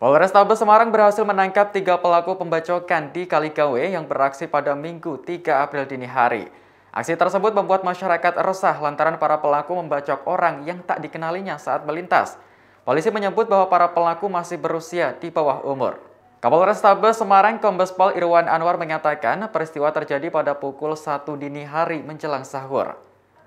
Polrestabes Semarang berhasil menangkap tiga pelaku pembacokan di Kaligawe yang beraksi pada Minggu 3 April dini hari. Aksi tersebut membuat masyarakat resah lantaran para pelaku membacok orang yang tak dikenalinya saat melintas. Polisi menyebut bahwa para pelaku masih berusia di bawah umur. Kapolres Tabes Semarang Kombes Pol Irwan Anwar mengatakan peristiwa terjadi pada pukul 1 dini hari menjelang sahur.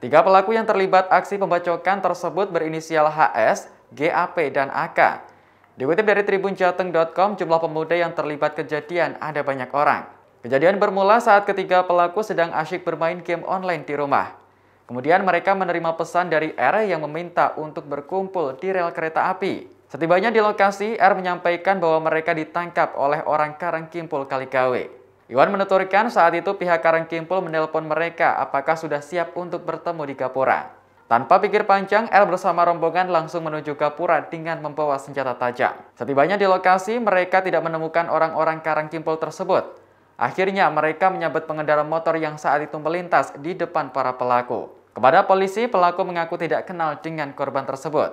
Tiga pelaku yang terlibat aksi pembacokan tersebut berinisial HS, GAP, dan AK. Dikutip dari tribunjateng.com, jumlah pemuda yang terlibat kejadian ada banyak orang. Kejadian bermula saat ketiga pelaku sedang asyik bermain game online di rumah. Kemudian mereka menerima pesan dari R yang meminta untuk berkumpul di rel kereta api. Setibanya di lokasi, R menyampaikan bahwa mereka ditangkap oleh orang Karangkimpul Kalikawe. Iwan menuturkan saat itu pihak Karangkimpul menelpon mereka apakah sudah siap untuk bertemu di Gapura. Tanpa pikir panjang, L bersama rombongan langsung menuju Gapura dengan membawa senjata tajam. Setibanya di lokasi, mereka tidak menemukan orang-orang Karang Kimpul tersebut. Akhirnya, mereka menyabet pengendara motor yang saat itu melintas di depan para pelaku. Kepada polisi, pelaku mengaku tidak kenal dengan korban tersebut.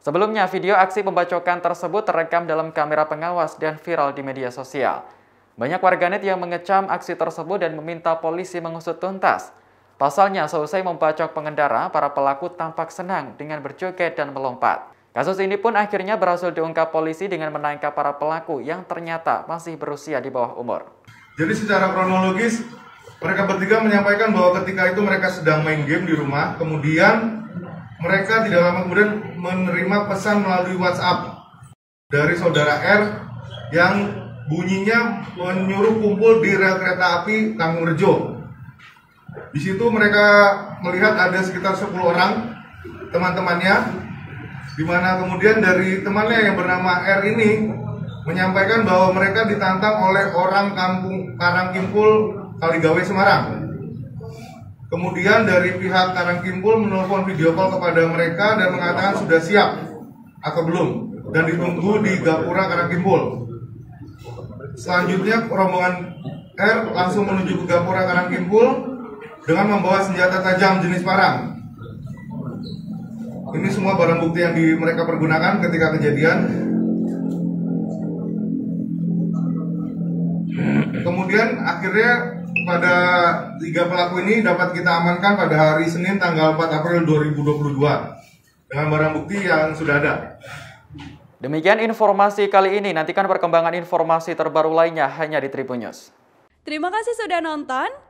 Sebelumnya, video aksi pembacokan tersebut terekam dalam kamera pengawas dan viral di media sosial. Banyak warganet yang mengecam aksi tersebut dan meminta polisi mengusut tuntas. Pasalnya, selesai membacok pengendara, para pelaku tampak senang dengan berjoget dan melompat. Kasus ini pun akhirnya berhasil diungkap polisi dengan menangkap para pelaku yang ternyata masih berusia di bawah umur. Jadi secara kronologis, mereka bertiga menyampaikan bahwa ketika itu mereka sedang main game di rumah, kemudian mereka tidak lama kemudian menerima pesan melalui WhatsApp dari saudara R yang bunyinya menyuruh kumpul di rel kereta api Tanggung Rejo di situ mereka melihat ada sekitar 10 orang teman-temannya, di mana kemudian dari temannya yang bernama R ini menyampaikan bahwa mereka ditantang oleh orang kampung Karangkimpul Kaligawe Semarang. Kemudian dari pihak Karangkimpul menelpon video call kepada mereka dan mengatakan sudah siap atau belum dan ditunggu di Gapura Karangkimpul. Selanjutnya rombongan R langsung menuju ke Gapura Karangkimpul dengan membawa senjata tajam jenis parang. Ini semua barang bukti yang di, mereka pergunakan ketika kejadian. Kemudian akhirnya pada tiga pelaku ini dapat kita amankan pada hari Senin tanggal 4 April 2022 dengan barang bukti yang sudah ada. Demikian informasi kali ini. Nantikan perkembangan informasi terbaru lainnya hanya di Tribun News. Terima kasih sudah nonton.